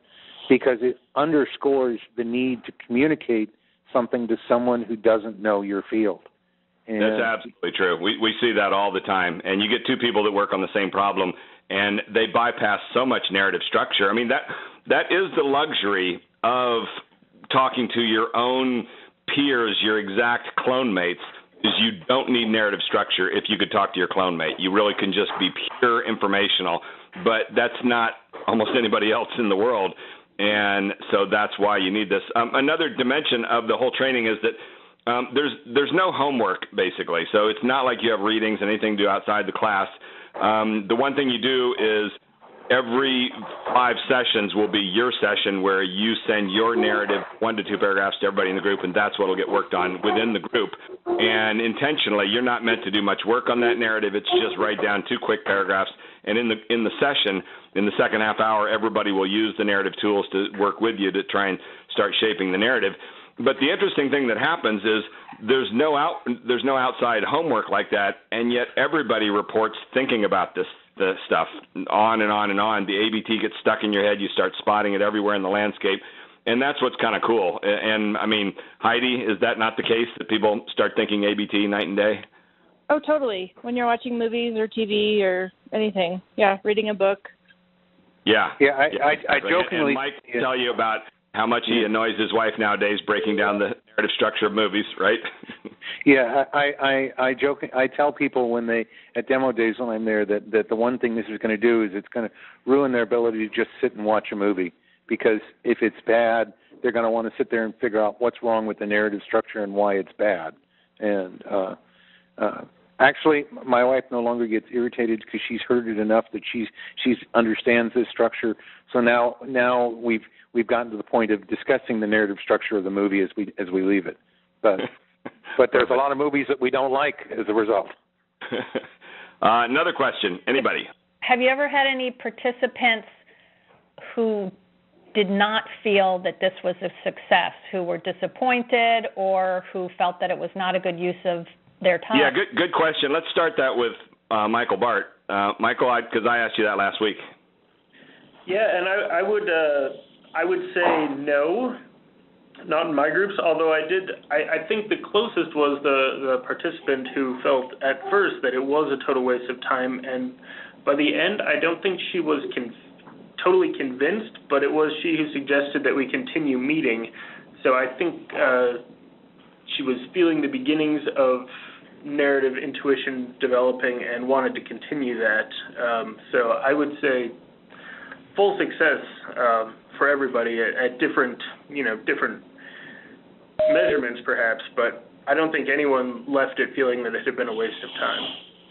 because it underscores the need to communicate something to someone who doesn't know your field. And That's absolutely true. We we see that all the time. And you get two people that work on the same problem and they bypass so much narrative structure. I mean that that is the luxury of talking to your own peers, your exact clone mates, is you don't need narrative structure if you could talk to your clone mate. You really can just be pure informational, but that's not almost anybody else in the world. And so that's why you need this. Um, another dimension of the whole training is that um, there's there's no homework basically. So it's not like you have readings, and anything to do outside the class. Um, the one thing you do is every five sessions will be your session where you send your narrative one to two paragraphs to everybody in the group and that's what will get worked on within the group and intentionally you're not meant to do much work on that narrative it's just write down two quick paragraphs and in the in the session in the second half hour everybody will use the narrative tools to work with you to try and start shaping the narrative but the interesting thing that happens is there's no out there's no outside homework like that and yet everybody reports thinking about this the stuff on and on and on. The ABT gets stuck in your head. You start spotting it everywhere in the landscape, and that's what's kind of cool. And I mean, Heidi, is that not the case that people start thinking ABT night and day? Oh, totally. When you're watching movies or TV or anything, yeah, reading a book. Yeah, yeah. I, yeah, I, I jokingly and Mike yeah. tell you about how much he annoys his wife nowadays breaking down the narrative structure of movies, right? yeah, I, I I joke I tell people when they at demo days when I'm there that that the one thing this is going to do is it's going to ruin their ability to just sit and watch a movie because if it's bad, they're going to want to sit there and figure out what's wrong with the narrative structure and why it's bad. And uh uh actually my wife no longer gets irritated because she's heard it enough that she's she's understands this structure. So now now we've we've gotten to the point of discussing the narrative structure of the movie as we as we leave it. But but there's a lot of movies that we don't like as a result. Uh, another question. Anybody? Have you ever had any participants who did not feel that this was a success, who were disappointed or who felt that it was not a good use of their time? Yeah, good good question. Let's start that with uh, Michael Bart. Uh, Michael, I because I, I, asked you that last week. Yeah, and I, I would uh, I would say no, not in my groups. Although I did, I, I think the closest was the the participant who felt at first that it was a total waste of time, and by the end, I don't think she was con- totally convinced, but it was she who suggested that we continue meeting. So I think uh, she was feeling the beginnings of narrative intuition developing and wanted to continue that. Um, so I would say full success um, for everybody at, at different, you know, different measurements perhaps, but I don't think anyone left it feeling that it had been a waste of time.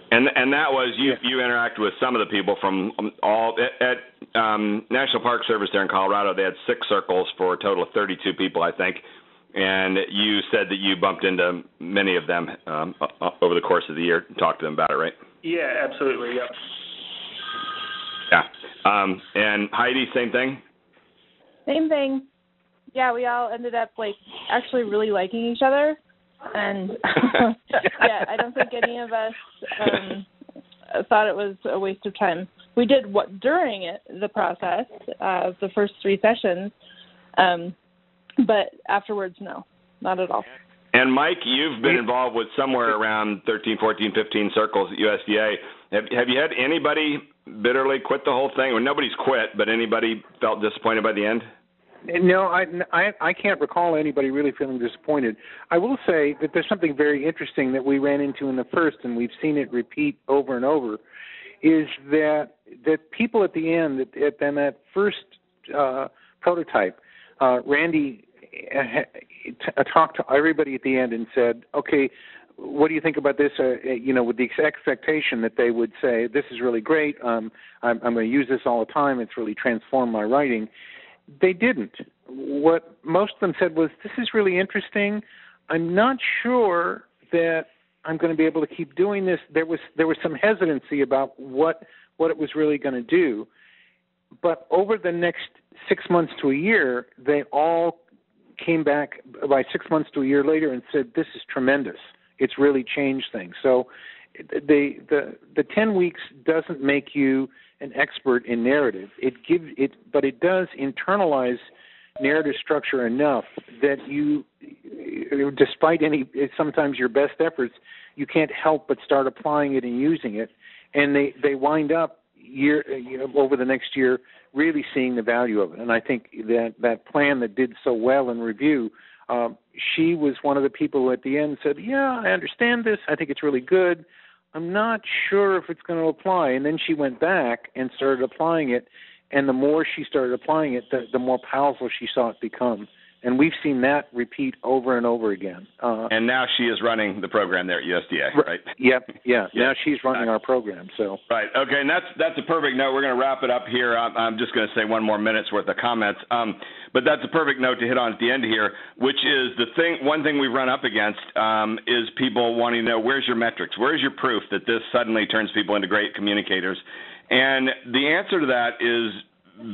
And and that was you you interact with some of the people from all at, at um, National Park Service there in Colorado. They had six circles for a total of 32 people, I think. And you said that you bumped into many of them um, over the course of the year and talked to them about it, right? Yeah, absolutely. Yep. Yeah. Um, and Heidi, same thing. Same thing. Yeah, we all ended up like actually really liking each other and yeah, I don't think any of us um, thought it was a waste of time. We did what during it, the process of uh, the first three sessions, um, but afterwards, no, not at all. And Mike, you've been involved with somewhere around 13, 14, 15 circles at USDA. Have, have you had anybody bitterly quit the whole thing? Or nobody's quit, but anybody felt disappointed by the end? No, I, I I can't recall anybody really feeling disappointed. I will say that there's something very interesting that we ran into in the first, and we've seen it repeat over and over, is that that people at the end, at, at then that first uh, prototype, uh, Randy uh, talked to everybody at the end and said, "Okay, what do you think about this? Uh, uh you know, with the expectation that they would say, "This is really great. Um, I'm, I'm going to use this all the time. It's really transformed my writing." they didn't. What most of them said was, "This is really interesting. I'm not sure that I'm going to be able to keep doing this." There was there was some hesitancy about what what it was really going to do, but over the next six months to a year, they all came back by six months to a year later and said, "This is tremendous. It's really changed things." So, the the the ten weeks doesn't make you an expert in narrative. It gives it, but it does internalize narrative structure enough that you, despite any sometimes your best efforts, you can't help but start applying it and using it, and they they wind up year you know, over the next year really seeing the value of it. And I think that that plan that did so well in review. Um, she was one of the people who at the end said, "Yeah, I understand this. I think it's really good. I'm not sure if it's going to apply. And then she went back and started applying it. And the more she started applying it, the, the more powerful she saw it become and we've seen that repeat over and over again. Uh, and now she is running the program there at USDA, right? Yep, yeah. Now she's running our program. So right, okay, and that's that's a perfect note. We're going to wrap it up here. I'm, I'm just going to say one more minute's worth of comments, um, but that's a perfect note to hit on at the end here, which is the thing. One thing we've run up against um, is people wanting to know where's your metrics, where's your proof that this suddenly turns people into great communicators, and the answer to that is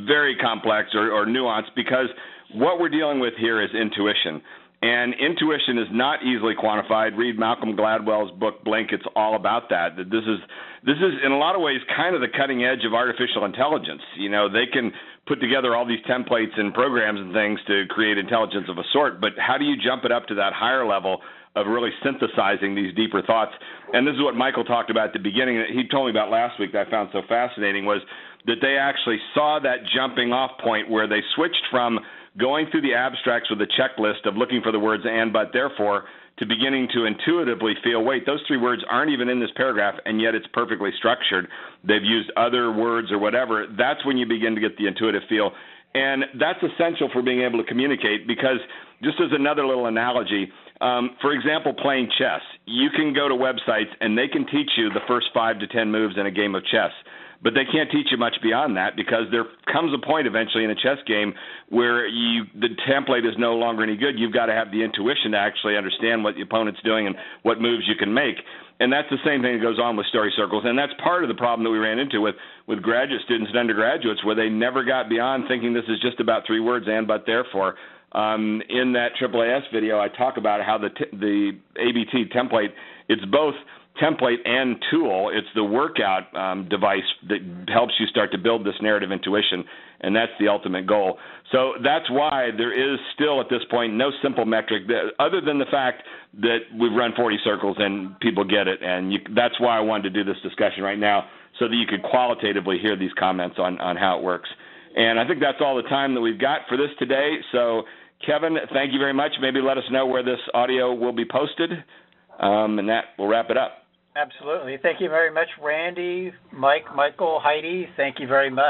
very complex or, or nuanced because what we're dealing with here is intuition. And intuition is not easily quantified. Read Malcolm Gladwell's book Blink. It's all about that. That this is this is in a lot of ways kind of the cutting edge of artificial intelligence. You know, they can put together all these templates and programs and things to create intelligence of a sort, but how do you jump it up to that higher level of really synthesizing these deeper thoughts? And this is what Michael talked about at the beginning that he told me about last week that I found so fascinating was that they actually saw that jumping off point where they switched from going through the abstracts with a checklist of looking for the words and, but, therefore, to beginning to intuitively feel, wait, those three words aren't even in this paragraph, and yet it's perfectly structured. They've used other words or whatever. That's when you begin to get the intuitive feel. And that's essential for being able to communicate because, just as another little analogy, um, for example, playing chess, you can go to websites and they can teach you the first five to ten moves in a game of chess but they can't teach you much beyond that because there comes a point eventually in a chess game where you the template is no longer any good. You've got to have the intuition to actually understand what the opponent's doing and what moves you can make. And that's the same thing that goes on with story circles, and that's part of the problem that we ran into with with graduate students and undergraduates, where they never got beyond thinking this is just about three words and but therefore. Um, in that AAAS video, I talk about how the t- the ABT template it's both template and tool. It's the workout um, device that helps you start to build this narrative intuition, and that's the ultimate goal. So that's why there is still at this point no simple metric that, other than the fact that we've run 40 circles and people get it, and you, that's why I wanted to do this discussion right now so that you could qualitatively hear these comments on on how it works. And I think that's all the time that we've got for this today. So. Kevin, thank you very much. Maybe let us know where this audio will be posted, um, and that will wrap it up. Absolutely. Thank you very much, Randy, Mike, Michael, Heidi. Thank you very much.